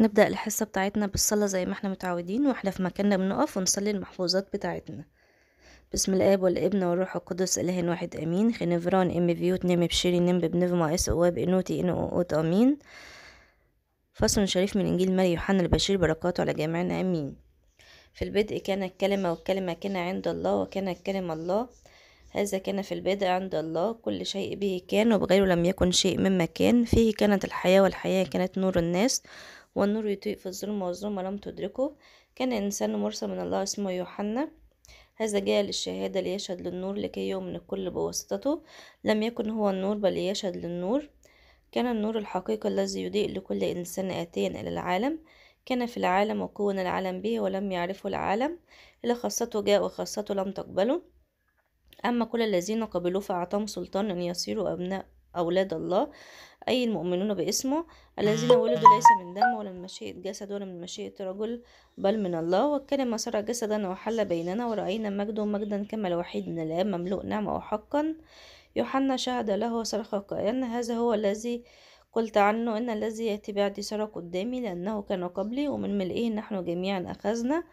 نبدأ الحصة بتاعتنا بالصلاة زي ما إحنا متعودين وإحنا في مكاننا بنقف ونصلي المحفوظات بتاعتنا. بسم الآب والابن والروح القدس إله واحد آمين. خنفران إم فيوت نم بشيري نم ببنف ما إس أواب إنوتي انو أوت آمين. فصل شريف من إنجيل ماري يوحنا البشير بركاته على جميعنا آمين. في البدء كان الكلمة والكلمة كان عند الله وكان الكلمة الله. هذا كان في البدء عند الله كل شيء به كان وبغيره لم يكن شيء مما كان. فيه كانت الحياة والحياة كانت نور الناس والنور يضيء في الظلم والظلمة. لم تدركه. كان إنسان مرسل من الله اسمه يوحنا. هذا جاء للشهادة ليشهد للنور لكي يؤمن الكل بواسطته. لم يكن هو النور بل يشهد للنور. كان النور الحقيقي الذي يضيء لكل إنسان آتيا إلى العالم. كان في العالم وكون العالم به ولم يعرفه العالم. إلى خاصته جاء وخاصته لم تقبله. أما كل الذين قبلوه فأعطاهم سلطان أن يصيروا أبناء أولاد الله أي المؤمنون باسمه الذين ولدوا ليس من دم ولا من مشيئة جسد ولا من مشيئة رجل بل من الله. والكلمة صار جسدا وحل بيننا ورأينا مجده مجدا كما الوحيد من الآب مملوء نعمة وحقا يوحنا شهد له وصرخ قائلا هذا هو الذي قلت عنه إن الذي يأتي بعدي سار قدامي لأنه كان قبلي ومن ملئه نحن جميعا أخذنا.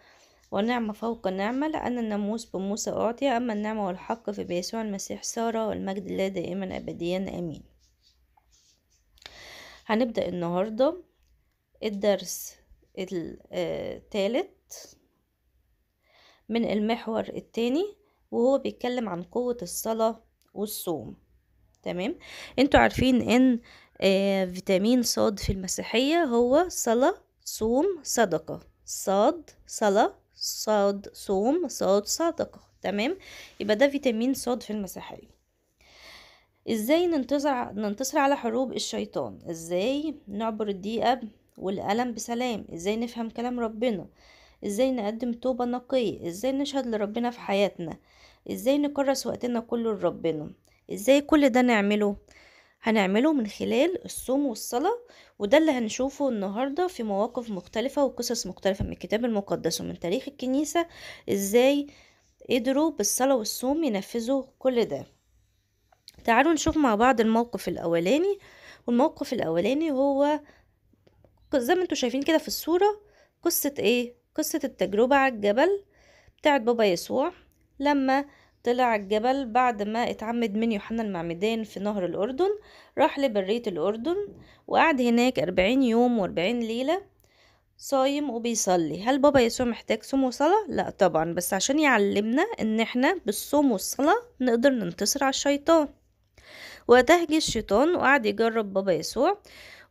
ونعمة فوق النعمة لأن الناموس بموسى أعطي أما النعمة والحق في بيسوع المسيح سار والمجد لا دائما أبديا آمين. هنبدأ النهاردة الدرس الثالث من المحور التاني وهو بيتكلم عن قوة الصلاة والصوم. تمام؟ أنتوا عارفين إن آه فيتامين صاد في المسيحية هو صلاة صوم صدقة. صاد صلاة صاد صوم صاد صدقة تمام؟ يبقى ده فيتامين صاد في المسيحية إزاي ننتصر ننتصر على حروب الشيطان؟ إزاي نعبر الضيقة والألم بسلام؟ إزاي نفهم كلام ربنا؟ إزاي نقدم توبة نقية؟ إزاي نشهد لربنا في حياتنا؟ إزاي نكرس وقتنا كله لربنا؟ إزاي كل ده نعمله؟ هنعمله من خلال الصوم والصلاة وده اللي هنشوفه النهاردة في مواقف مختلفة وقصص مختلفة من الكتاب المقدس ومن تاريخ الكنيسة إزاي قدروا بالصلاة والصوم ينفذوا كل ده. تعالوا نشوف مع بعض الموقف الأولاني والموقف الأولاني هو زي ما أنتوا شايفين كده في الصورة قصة إيه؟ قصة التجربة على الجبل بتاعت بابا يسوع لما طلع الجبل بعد ما اتعمد من يوحنا المعمدان في نهر الأردن راح لبرية الأردن وقعد هناك أربعين يوم وأربعين ليلة صايم وبيصلي هل بابا يسوع محتاج صوم وصلاة؟ لا طبعا بس عشان يعلمنا إن إحنا بالصوم والصلاة نقدر ننتصر على الشيطان وقتها جه الشيطان وقعد يجرب بابا يسوع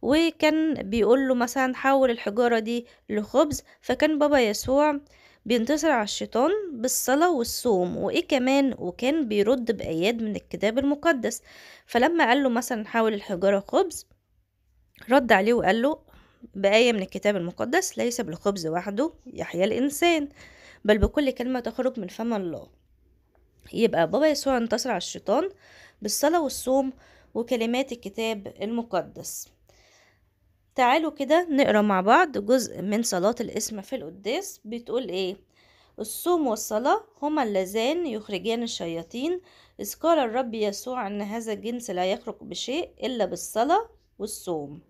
وكان بيقول له مثلا حول الحجارة دي لخبز فكان بابا يسوع بينتصر على الشيطان بالصلاة والصوم وإيه كمان؟ وكان بيرد بآيات من الكتاب المقدس. فلما قال له مثلا حول الحجارة خبز رد عليه وقال له بآية من الكتاب المقدس ليس بالخبز وحده يحيا الإنسان بل بكل كلمة تخرج من فم الله. يبقى بابا يسوع انتصر على الشيطان بالصلاة والصوم وكلمات الكتاب المقدس. تعالوا كده نقرا مع بعض جزء من صلاة الاسم في القداس بتقول إيه؟ الصوم والصلاة هما اللذان يخرجان الشياطين. إذ قال الرب يسوع أن هذا الجنس لا يخرج بشيء إلا بالصلاة والصوم.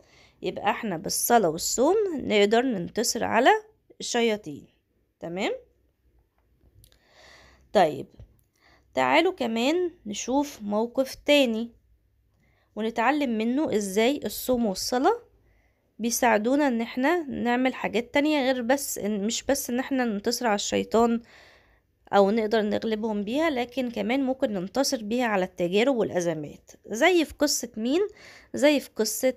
يبقى إحنا بالصلاة والصوم نقدر ننتصر على الشياطين. تمام؟ طيب تعالوا كمان نشوف موقف تاني ونتعلم منه إزاي الصوم والصلاة بيساعدونا إن إحنا نعمل حاجات تانية غير بس إن مش بس إن إحنا ننتصر على الشيطان أو نقدر نغلبهم بيها لكن كمان ممكن ننتصر بيها على التجارب والأزمات. زي في قصة مين؟ زي في قصة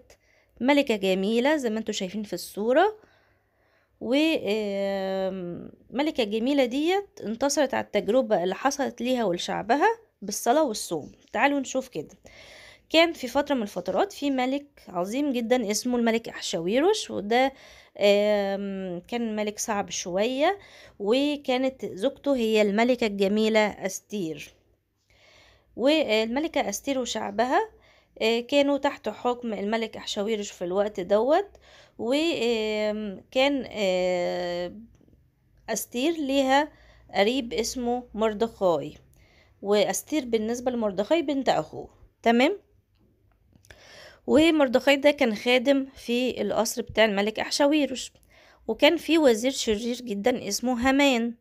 ملكة جميلة زي ما أنتوا شايفين في الصورة. وملكة جميلة ديت انتصرت على التجربة اللي حصلت ليها ولشعبها بالصلاة والصوم. تعالوا نشوف كده. كان في فترة من الفترات في ملك عظيم جدا اسمه الملك أحشاويروش وده كان ملك صعب شوية وكانت زوجته هي الملكة الجميلة أستير. والملكة أستير وشعبها كانوا تحت حكم الملك أحشاويرش في الوقت دوت وكان أستير ليها قريب اسمه مردخاي. وأستير بالنسبة لمردخاي بنت أخوه. تمام؟ ومردخاي ده كان خادم في القصر بتاع الملك أحشاويرش وكان في وزير شرير جدا اسمه هامان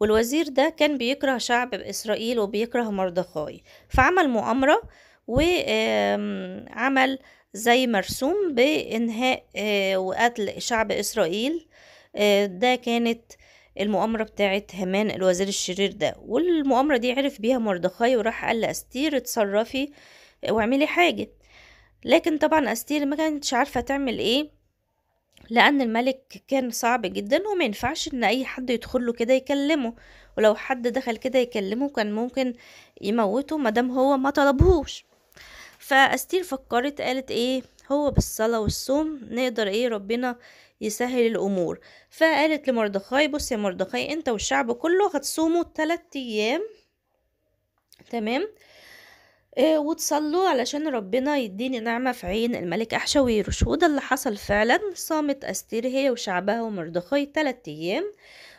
والوزير ده كان بيكره شعب إسرائيل وبيكره مردخاي. فعمل مؤامرة وعمل زي مرسوم بإنهاء آه، وقتل شعب إسرائيل. آه، ده كانت المؤامرة بتاعت هامان الوزير الشرير ده. والمؤامرة دي عرف بيها مردخاي وراح قال لأستير اتصرفي واعملي حاجة. لكن طبعا أستير ما كانتش عارفة تعمل إيه لأن الملك كان صعب جدا وما ينفعش إن أي حد يدخله كده يكلمه ولو حد دخل كده يكلمه كان ممكن يموته مادام هو ما طلبهوش. فأستير فكرت قالت إيه هو بالصلاة والصوم نقدر إيه ربنا يسهل الأمور. فقالت لمردخاي بص يا مردخاي أنت والشعب كله هتصوموا تلات أيام تمام؟ وتصلوا علشان ربنا يديني نعمة في عين الملك أحشاويرش وده اللي حصل فعلا. صامت أستير هي وشعبها ومردخاي تلات أيام.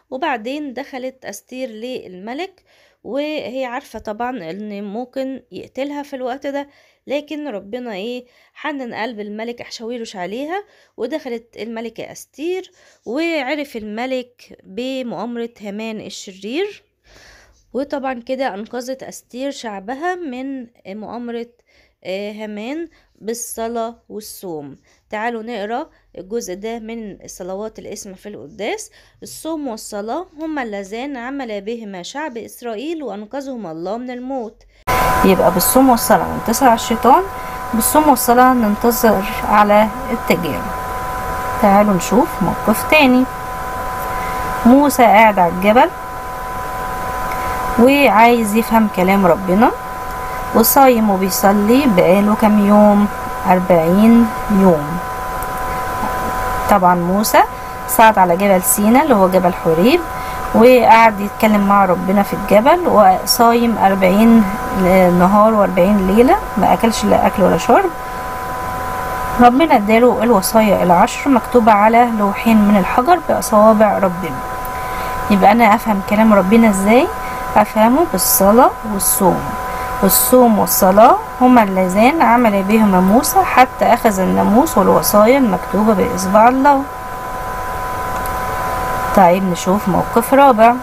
وبعدين دخلت أستير للملك. وهي عارفة طبعا إن ممكن يقتلها في الوقت ده. لكن ربنا إيه حنن قلب الملك احشاويرش عليها. ودخلت الملكة أستير. وعرف الملك بمؤامرة هامان الشرير. وطبعا كده أنقذت أستير شعبها من مؤامرة آه، هامان بالصلاة والصوم. تعالوا نقرأ الجزء ده من صلوات الاسم في القداس. الصوم والصلاة هما اللذان عمل بهما شعب إسرائيل وأنقذهم الله من الموت. يبقى بالصوم والصلاة ننتصر على الشيطان بالصوم والصلاة ننتصر على التجارب. تعالوا نشوف موقف تاني. موسى قاعد على الجبل. وعايز يفهم كلام ربنا. وصايم وبيصلي بقاله كام يوم؟ أربعين يوم. طبعا موسى صعد على جبل سينا اللي هو جبل حوريب وقعد يتكلم مع ربنا في الجبل وصايم أربعين نهار وأربعين ليلة ما أكلش لا أكل ولا شرب. ربنا اداله الوصايا العشر مكتوبة على لوحين من الحجر بأصوابع ربنا. يبقى أنا أفهم كلام ربنا إزاي؟ أفهمه بالصلاة والصوم. الصوم والصلاة هما اللذان عمل بهما موسى حتى أخذ الناموس والوصايا المكتوبة بإصبع الله. طيب نشوف موقف رابع.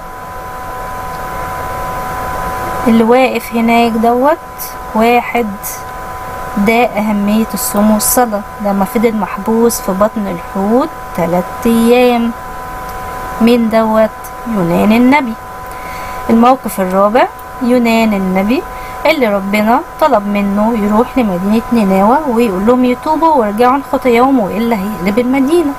اللي واقف هناك دوت واحد ده أهمية الصوم والصلاة. لما فضل محبوس في بطن الحوت تلات أيام. مين دوت؟ يونان النبي. الموقف الرابع يونان النبي اللي ربنا طلب منه يروح لمدينة نينوى ويقول لهم يتوبوا ويرجعوا عن خطاياهم وإلا هيقلب المدينة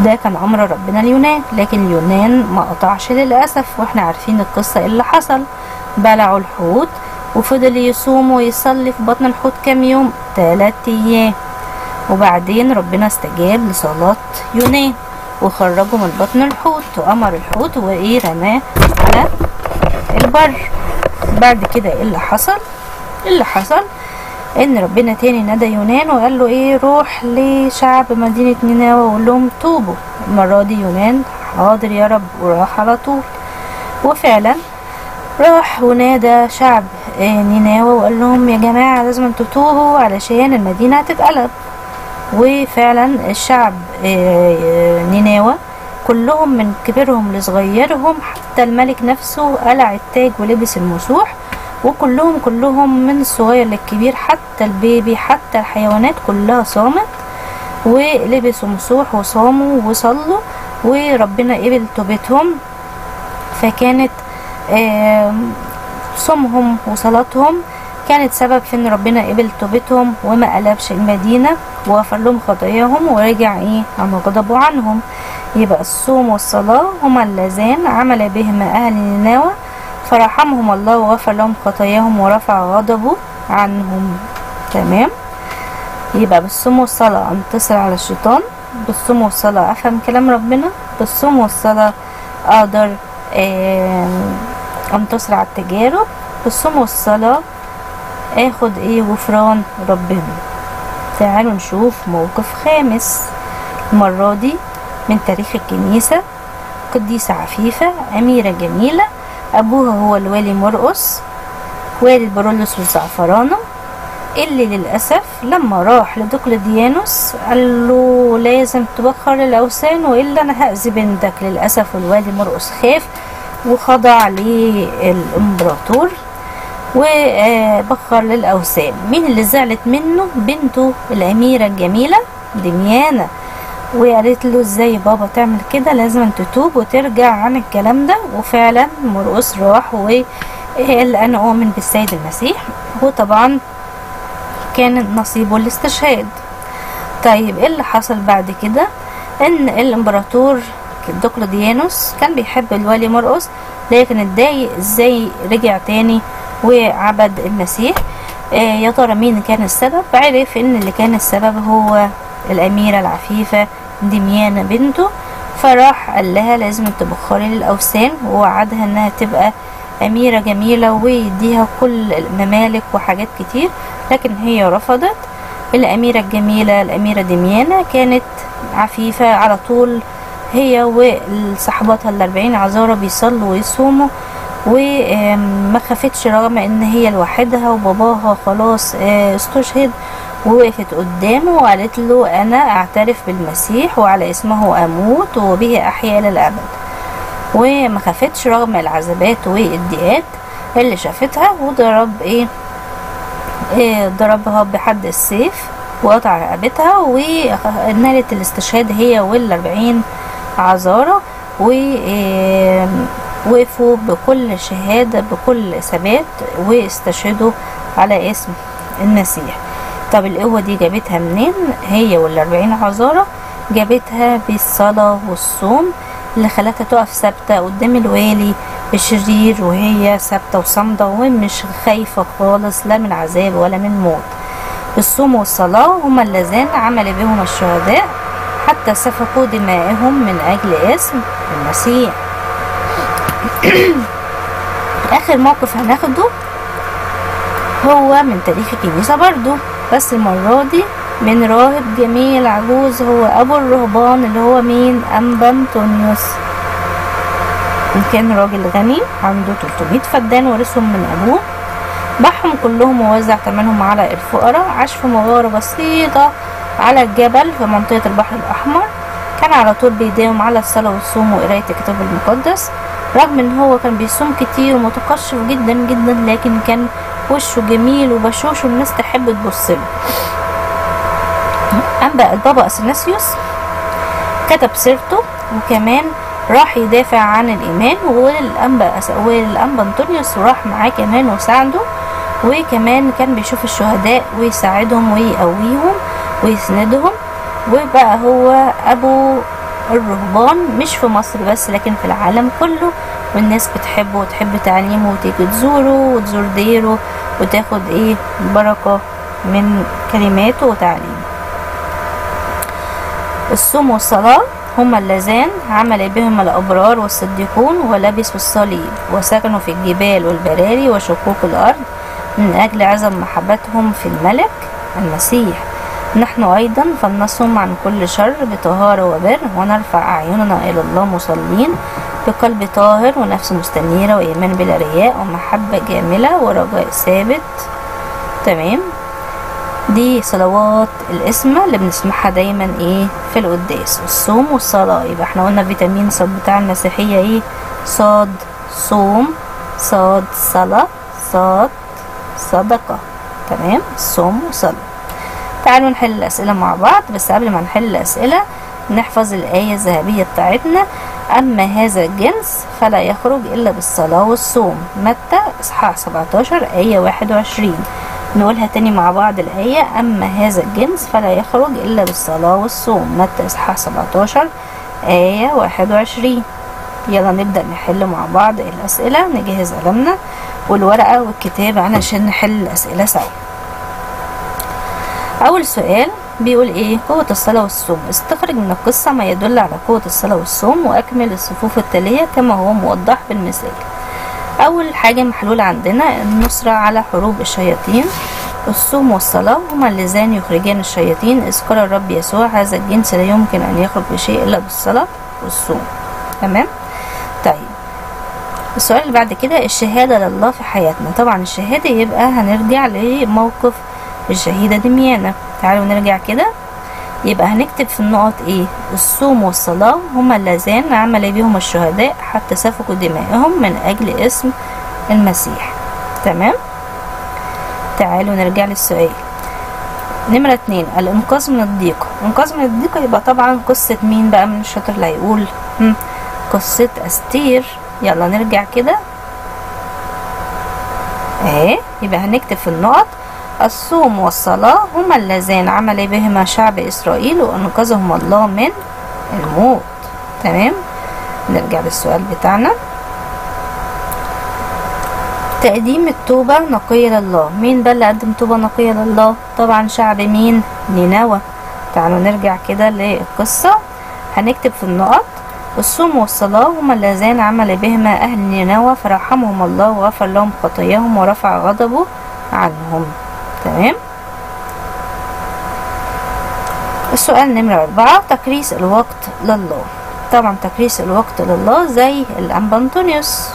ده كان أمر ربنا اليونان لكن اليونان ما قطعش للأسف وإحنا عارفين القصة إيه اللي حصل. بلعوا الحوت وفضل يصوم ويصلي في بطن الحوت كام يوم؟ تلات أيام. وبعدين ربنا استجاب لصلاة يونان وخرجه من بطن الحوت وأمر الحوت وإيه رماه البر بعد كده إيه اللي حصل؟ اللي حصل؟ إن ربنا تاني نادى يونان وقال له إيه؟ روح لشعب مدينة نينوى وقول لهم توبوا. المرة دي يونان حاضر يا رب وراح على طول. وفعلا راح ونادى شعب آه، نينوى وقال لهم يا جماعة لازم تتوبوا علشان المدينة هتتقلب. وفعلا الشعب آه، آه، نينوى كلهم من كبيرهم لصغيرهم حتى الملك نفسه قلع التاج ولبس المسوح وكلهم كلهم من الصغير للكبير حتى البيبي حتى الحيوانات كلها صامت ولبسوا مسوح وصاموا وصلوا وربنا قبل توبتهم فكانت صومهم وصلاتهم كانت سبب في إن ربنا قبل توبتهم وما قلبش المدينة وغفر لهم خطاياهم ورجع إيه عن غضبه عنهم. يبقى الصوم والصلاة هما اللذان عمل بهما أهل نينوى فرحمهم الله وغفر لهم خطاياهم ورفع غضبه عنهم. تمام؟ يبقى بالصوم والصلاة انتصر على الشيطان؟ بالصوم والصلاة أفهم كلام ربنا؟ بالصوم والصلاة أقدر انتصر على التجارب؟ بالصوم والصلاة آخد إيه غفران ربنا. تعالوا نشوف موقف خامس المرة دي. من تاريخ الكنيسة قديسة عفيفة أميرة جميلة أبوها هو الوالي مرقس والد برولوس والزعفرانة اللي للأسف لما راح لدقلديانوس قال له لازم تبخر الأوثان وإلا أنا هأذي بنتك. للأسف والوالي مرقس خاف وخضع للإمبراطور وبخر للأوثان. مين اللي زعلت منه؟ بنته الأميرة الجميلة دميانة. وقالت له إزاي بابا تعمل كده؟ لازم تتوب وترجع عن الكلام ده. وفعلا مرقس راح وقال أنا اؤمن بالسيد المسيح. وطبعا كان نصيبه الاستشهاد. طيب إيه اللي حصل بعد كده؟ إن الإمبراطور دقلديانوس كان بيحب الوالي مرقس لكن اتضايق إزاي رجع تاني وعبد المسيح. آه يا ترى مين كان السبب؟ عرف إن اللي كان السبب هو الأميرة العفيفة دميانة بنته فراح قال لها لازم تبخري للأوثان ووعدها إنها تبقى أميرة جميلة ويديها كل الممالك وحاجات كتير لكن هي رفضت. الأميرة الجميلة الأميرة دميانة كانت عفيفة على طول هي وصحباتها الأربعين عذارة بيصلوا ويصوموا وما خافتش رغم إن هي لوحدها وباباها خلاص استشهد ووقفت قدامه وقالت له أنا أعترف بالمسيح وعلى اسمه أموت وبه أحيا للابد وما خافتش رغم العذابات والضيقات اللي شافتها وضرب إيه, إيه ضربها بحد السيف وقطع رقبتها ونالت الاستشهاد هي والأربعين عذارة. و إيه وقفوا بكل شهادة بكل ثبات واستشهدوا على اسم المسيح. طب القوة دي جابتها منين؟ هي والأربعين عذارة جابتها بالصلاة والصوم اللي خلتها تقف ثابتة قدام الوالي الشرير وهي ثابتة وصامدة ومش خايفة خالص لا من عذاب ولا من موت. الصوم والصلاة هما اللذان عمل بهم الشهداء حتى سفكوا دمائهم من أجل اسم المسيح. آخر موقف هناخده هو من تاريخ الكنيسة برضو. بس المرة دي من راهب جميل عجوز هو أبو الرهبان اللي هو مين؟ أنبا أنطونيوس. كان راجل غني عنده 300 فدان ورثهم من أبوه. باعهم كلهم ووزع ثمنهم على الفقراء. عاش في مغارة بسيطة على الجبل في منطقة البحر الأحمر. كان على طول بيداوم على الصلاة والصوم وقراية الكتاب المقدس. رغم إن هو كان بيصوم كتير ومتقشف جدا جدا لكن كان وشه جميل وبشوش والناس تحب تبص له. أنبأ البابا أثناسيوس كتب سيرته وكمان راح يدافع عن الإيمان والأنبأ والأنبأ أنطونيوس راح معاه كمان وساعده وكمان كان بيشوف الشهداء ويساعدهم ويقويهم ويسندهم. وبقى هو أبو الرهبان مش في مصر بس لكن في العالم كله. والناس بتحبه وتحب تعليمه وتيجي تزوره وتزور ديره وتاخد إيه بركة من كلماته وتعليمه. الصوم والصلاة هما اللذان عمل بهما الأبرار والصديقون ولبسوا الصليب وسكنوا في الجبال والبراري وشقوق الأرض من أجل عظم محبتهم في الملك المسيح. نحن أيضا فلنصوم عن كل شر بطهارة وبر ونرفع أعيننا إلى الله مصلين بقلب طاهر ونفس مستنيرة وإيمان بلا رياء ومحبة جاملة ورجاء ثابت. تمام؟ دي صلوات الاسم اللي بنسمعها دايما إيه؟ في القداس. الصوم والصلاة. يبقى إحنا قلنا فيتامين صاد بتاع المسيحية إيه؟ صاد صوم صاد صلاة صاد صدقة. تمام؟ صوم وصلاة. تعالوا نحل الأسئلة مع بعض. بس قبل ما نحل الأسئلة نحفظ الآية الذهبية بتاعتنا. أما هذا الجنس فلا يخرج إلا بالصلاة والصوم. متى؟ إصحاح 17 آية 21 نقولها تاني مع بعض الآية. أما هذا الجنس فلا يخرج إلا بالصلاة والصوم. متى؟ إصحاح 17 آية 21 يلا نبدأ نحل مع بعض الأسئلة نجهز قلمنا والورقة والكتاب علشان نحل الأسئلة سوا. أول سؤال بيقول إيه؟ قوة الصلاة والصوم. استخرج من القصة ما يدل على قوة الصلاة والصوم وأكمل الصفوف التالية كما هو موضح بالمثال أول حاجة محلولة عندنا النصرة على حروب الشياطين الصوم والصلاة هما اللذان يخرجان الشياطين. قال الرب يسوع هذا الجنس لا يمكن أن يخرج بشيء إلا بالصلاة والصوم. تمام؟ طيب. السؤال اللي بعد كده الشهادة لله في حياتنا. طبعا الشهادة يبقى هنرجع لموقف الشهيدة دميانة تعالوا نرجع كده. يبقى هنكتب في النقط إيه؟ الصوم والصلاة هما اللذان عمل بهم الشهداء حتى سفكوا دمائهم من أجل اسم المسيح. تمام؟ تعالوا نرجع للسؤال. نمرة اتنين الانقاذ من الضيقة الانقاذ من الضيقة يبقى طبعا قصة مين بقى من الشاطر اللي هيقول؟ قصة أستير. يلا نرجع كده. اهي يبقى هنكتب في النقط الصوم والصلاة هما اللذان عمل بهما شعب إسرائيل وأنقذهم الله من الموت. تمام؟ نرجع للسؤال بتاعنا. تقديم التوبة نقية لله. مين بقى اللي قدم توبة نقية لله؟ طبعا شعب مين؟ نينوى. تعالوا نرجع كده للقصة. هنكتب في النقط. الصوم والصلاة هما اللذان عمل بهما أهل نينوى فرحمهم الله وغفر لهم خطاياهم ورفع غضبه عنهم. تمام؟ السؤال نمرة أربعة تكريس الوقت لله. طبعا تكريس الوقت لله زي الأنبا أنطونيوس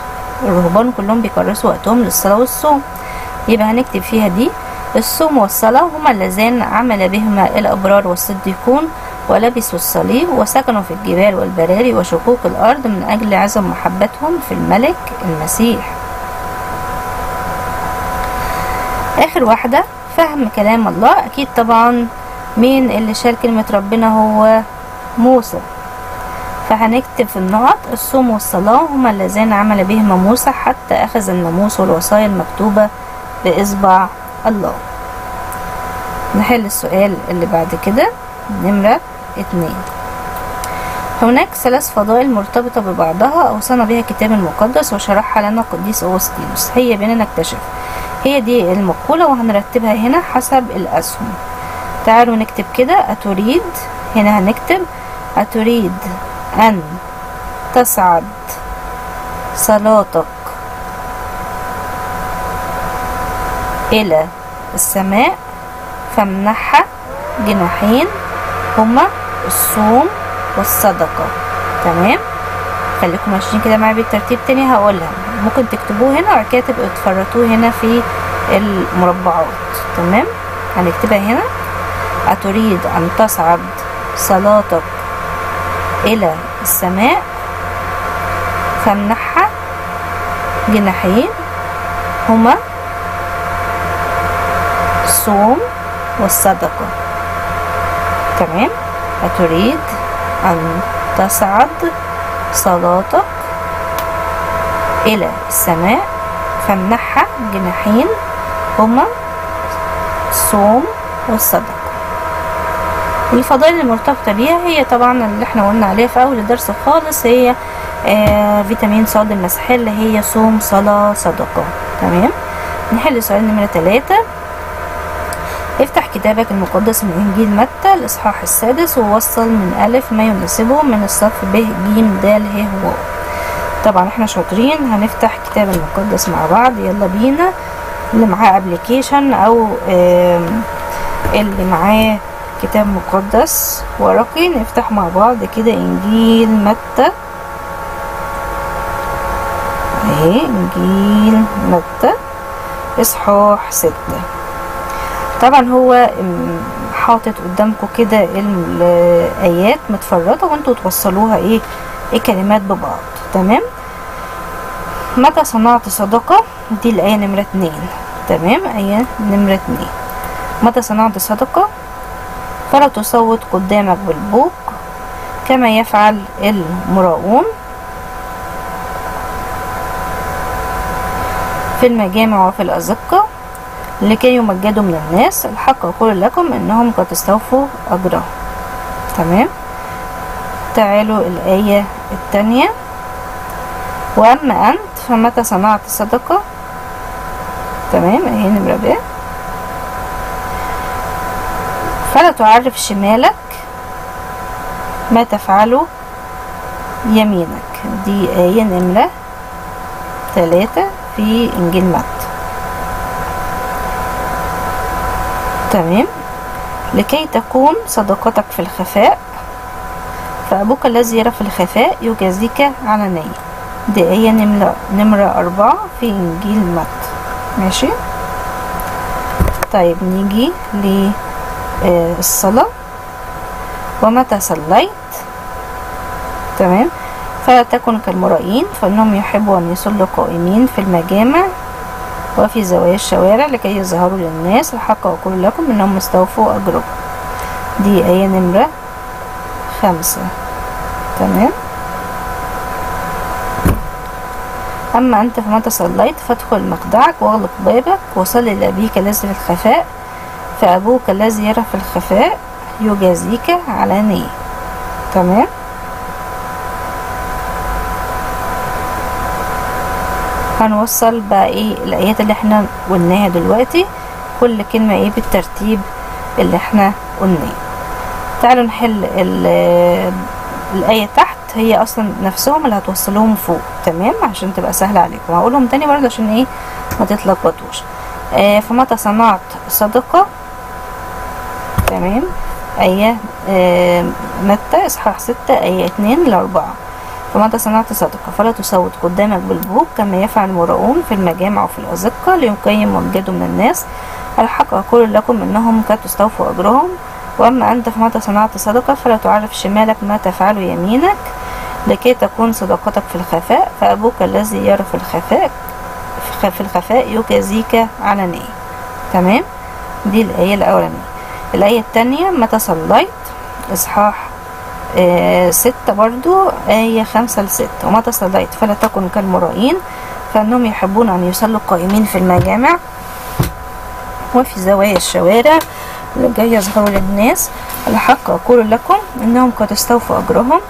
الرهبان كلهم بيكرسوا وقتهم للصلاة والصوم. يبقى هنكتب فيها دي الصوم والصلاة هما اللذان عمل بهما الأبرار والصديقون ولبسوا الصليب وسكنوا في الجبال والبراري وشقوق الأرض من أجل عظم محبتهم في الملك المسيح. آخر واحدة. فهم كلام الله. أكيد طبعا مين اللي شال كلمة ربنا؟ هو موسى. فهنكتب في النقط الصوم والصلاة هما اللذان عمل بهما موسى حتى أخذ الناموس والوصايا المكتوبة بإصبع الله. نحل السؤال اللي بعد كده. نمرة اتنين. هناك ثلاث فضائل مرتبطة ببعضها أوصانا بها الكتاب المقدس وشرحها لنا القديس أوسطينوس هي بينا نكتشف هي دي المقولة وهنرتبها هنا حسب الأسهم. تعالوا نكتب كده. أتريد. هنا هنكتب. أتريد أن تصعد صلاتك إلى السماء. فامنحها جناحين. هما الصوم والصدقة. تمام؟ خليكم ماشيين كده معايا بالترتيب تاني هقولها. ممكن تكتبوه هنا وبعد كده تبقوا تفرطوه هنا في المربعات. تمام؟ هنكتبها هنا. أتريد أن تصعد صلاتك إلى السماء. فامنحها جناحين. هما الصوم والصدقة. تمام؟ أتريد أن تصعد صلاتك إلى السماء فامنحها جناحين هما الصوم والصدقة. الفضائل المرتبطة بيها هي طبعا اللي إحنا قلنا عليها في أول الدرس خالص هي آه فيتامين صاد المسحة اللي هي صوم صلاة صدقة. تمام؟ نحل سؤال نمرة تلاتة. افتح كتابك المقدس من إنجيل متى الإصحاح السادس ووصل من ألف ما يناسبه من الصف ب ج د ه و. طبعا إحنا شاطرين هنفتح كتاب المقدس مع بعض. يلا بينا. اللي معاه ابلكيشن أو اللي معاه كتاب مقدس ورقي نفتح مع بعض كده إنجيل متى. اهي إنجيل متى؟ إصحاح ستة. طبعا هو حاطط قدامكم كده الآيات متفرطه وانتوا توصلوها إيه؟ الكلمات ببعض. تمام؟ متى صنعت صدقة؟ دي الآية نمرة اتنين. تمام؟ آية نمرة اتنين. متى صنعت صدقة؟ فلا تصوت قدامك بالبوق كما يفعل المراؤون في المجامع وفي الأزقة. لكي يمجدوا من الناس الحق أقول لكم إنهم قد استوفوا أجرهم. تمام؟ تعالوا الآية التانية وأما أنت فمتى صنعت صدقة تمام؟ أهي نمرة ب فلا تعرف شمالك ما تفعله يمينك. دي آية نمرة ثلاثة في إنجيل متى. تمام؟ لكي تقوم صدقتك في الخفاء فأبوك الذي يرى في الخفاء يجازيك علنيا. دي آية نمرة, نمرة أربعة في إنجيل متى ماشي؟ طيب نيجي للصلاة. ومتى صليت؟ تمام؟ فلا تكن كالمرائين فإنهم يحبوا أن يصلوا قائمين في المجامع. وفي زوايا الشوارع لكي يظهروا للناس الحق أقول لكم إنهم استوفوا أجرهم. دي آية نمرة خمسة. تمام؟ أما أنت فمتى صليت فادخل مخدعك واغلق بابك وصل لأبيك الذي في الخفاء فأبوك الذي يرى في الخفاء يجازيك علانية تمام؟ هنوصل بقى إيه الآيات اللي إحنا قلناها دلوقتي كل كلمة إيه بالترتيب اللي إحنا قلناه. تعالوا نحل ال- الآية تحت هي أصلا نفسهم اللي هتوصلوهم فوق تمام؟ عشان تبقى سهلة عليكم. هقولهم تاني برضه عشان إيه ما تتلخبطوش. آه فمتى صنعت صدقة تمام؟ آية آه متى؟ إصحاح ستة آية اتنين لأربعة فمتى صنعت صدقة. فلا تصوت قدامك بالبوق كما يفعل المراؤون في المجامع وفي الأزقة ليقيم وجدوا من الناس. الحق أقول لكم إنهم قد تستوفوا أجرهم. وأما أنت فمتى صنعت صدقة فلا تعرف شمالك ما تفعل يمينك لكي تكون صدقتك في الخفاء. فأبوك الذي يرى في الخفاء في الخفاء يجازيك علنيا تمام؟ دي الآية الأولانية. الآية التانية متى صليت؟ إصحاح ستة برضو آية خمسة لستة ومتى صليت فلا تكن كالمرائين فإنهم يحبون أن يصلوا قائمين في المجامع وفي زوايا الشوارع لكي يظهروا للناس الحق أقول لكم إنهم قد استوفوا أجرهم.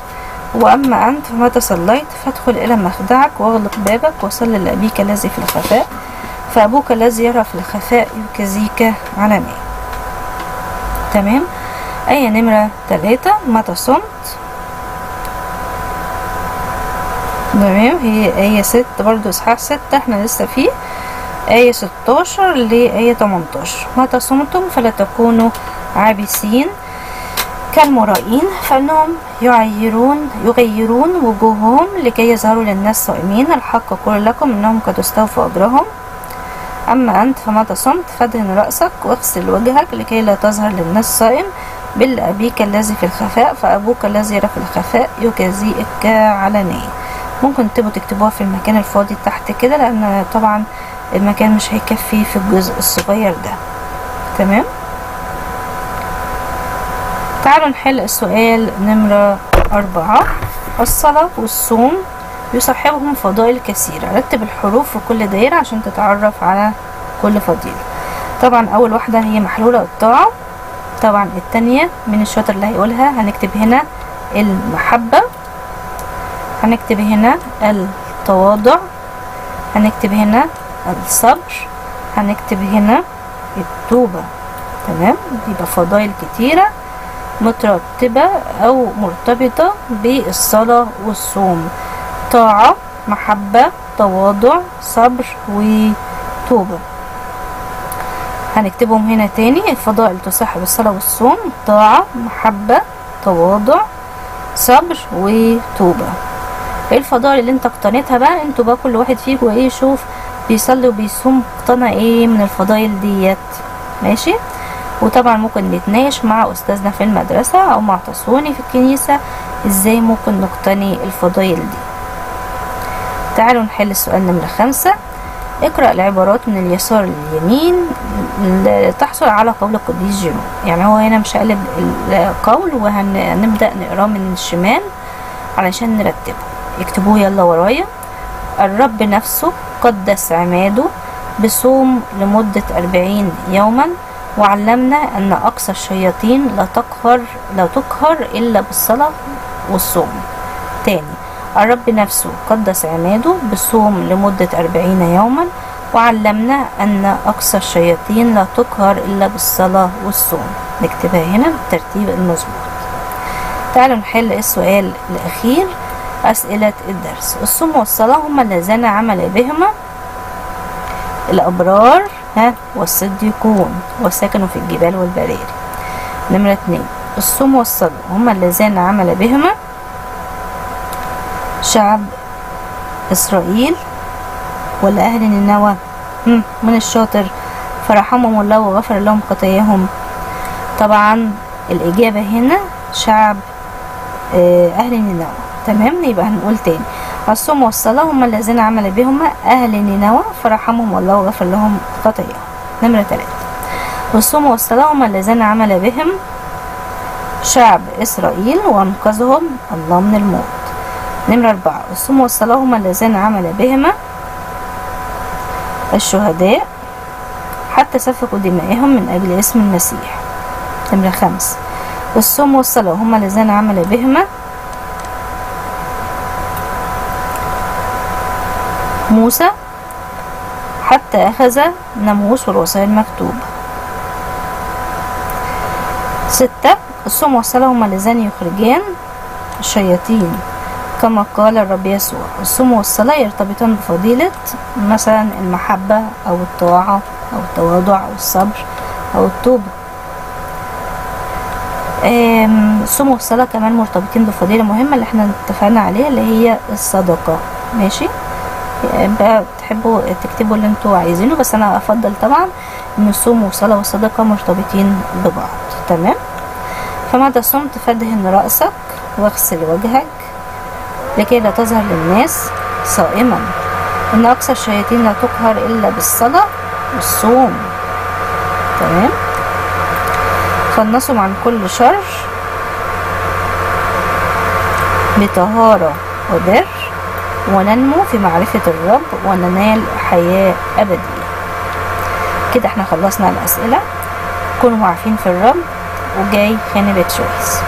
وأما أنت فمتى صليت فادخل إلى مخدعك واغلق بابك وصل لأبيك الذي في الخفاء. فأبوك الذي يرى في الخفاء يجازيك علنيا تمام؟ آية نمرة تلاتة متى صمت تمام هي آية ست برضو إصحاح ستة إحنا لسه فيه آية ستاشر لآية تمنتاشر متى صمتم فلا تكونوا عابسين كالمرائين فإنهم يعيرون يغيرون وجوههم لكي يظهروا للناس صائمين الحق أقول لكم إنهم قد استوفوا أجرهم أما أنت فمتى صمت فادهن رأسك واغسل وجهك لكي لا تظهر للناس صائم بل أبيك الذي في الخفاء فأبوك الذي يرى في الخفاء يجازيك علنيا ممكن تبقوا تكتبوها في المكان الفاضي تحت كده لأن طبعا المكان مش هيكفي في الجزء الصغير ده. تمام؟ تعالوا نحل السؤال نمرة أربعة. الصلاة والصوم يصاحبهم فضائل كثيرة. رتب الحروف في كل دايرة عشان تتعرف على كل فضيلة. طبعا أول واحدة هي محلولة الطاعة. طبعا التانية من الشاطر اللي هيقولها. هنكتب هنا المحبة هنكتب هنا التواضع هنكتب هنا الصبر هنكتب هنا التوبة. تمام؟ يبقى فضائل كتيرة مترتبة أو مرتبطة بالصلاة والصوم. طاعة محبة تواضع صبر وتوبة. هنكتبهم هنا تاني. الفضائل تصاحب الصلاة والصوم طاعة محبة تواضع صبر وتوبة. إيه الفضائل اللي انت اقتنيتها بقى؟ أنتوا بقى كل واحد فيكم إيه يشوف بيصلي وبيصوم اقتنى إيه من الفضائل ديت. ماشي؟ وطبعا ممكن نتناقش مع أستاذنا في المدرسة أو مع تصوني في الكنيسة إزاي ممكن نقتني الفضائل دي. تعالوا نحل السؤال نمرة خمسة. اقرأ العبارات من اليسار لليمين لتحصل على قول القديس جيرون يعني هو هنا مش هقلب القول وهنبدأ نقرأه من الشمال علشان نرتبه. اكتبوه يلا ورايا. الرب نفسه قدس عماده بصوم لمدة أربعين يوما وعلمنا أن أقصى الشياطين لا تقهر لا تقهر إلا بالصلاة والصوم. تاني. الرب نفسه قدس عماده بالصوم لمدة أربعين يوما وعلمنا أن أقصى الشياطين لا تقهر إلا بالصلاة والصوم. نكتبها هنا بالترتيب المظبوط. تعالوا نحل السؤال الأخير. أسئلة الدرس. الصوم والصلاة هما اللذان عمل بهما الأبرار ها والصديقون وسكنوا في الجبال والبراري نمرة اتنين. الصوم والصلاة هما اللذان عمل بهما شعب إسرائيل ولا أهل نينوى من الشاطر. فرحمهم الله وغفر لهم خطاياهم. طبعا الإجابة هنا شعب آه، أهل نينوى تمام؟ يبقى هنقول تاني. الصوم والصلاة هم الذين عمل بهما أهل نينوى فرحمهم الله وغفر لهم خطاياهم. نمرة ثلاثة والصوم والصلاة هم الذين عمل بهم شعب إسرائيل وأنقذهم الله من الموت. نمرة أربعة والصلاة هم الذين عمل بهما الشهداء حتى سفكوا دمائهم من أجل اسم المسيح. نمرة خمس. والصلاة هم الذين عمل بهما موسى حتى أخذ ناموس والوصايا المكتوبة ستة. الصوم والصلاة هما اللذان يخرجان الشياطين. كما قال الرب يسوع الصوم والصلاة يرتبطان بفضيلة مثلا المحبة أو الطاعة أو التواضع أو الصبر أو التوبة. الصوم والصلاة كمان مرتبطين بفضيلة مهمة اللي إحنا اتفقنا عليها اللي هي الصدقة. ماشي؟ بقى تحبوا تكتبوا اللي أنتوا عايزينه بس أنا أفضل طبعا إن الصوم والصلاة والصدقة مرتبطين ببعض. تمام؟ فمتى صمت فدهن رأسك واغسل وجهك لكي لا تظهر للناس صائما. إن أكثر الشياطين لا تقهر إلا بالصلاة والصوم. تمام؟ فلنصم عن كل شر بطهارة وبر وننمو في معرفة الرب وننال حياة أبدية. كده إحنا خلصنا الأسئلة. كونوا عارفين في الرب وجاي خانة بيت شويس.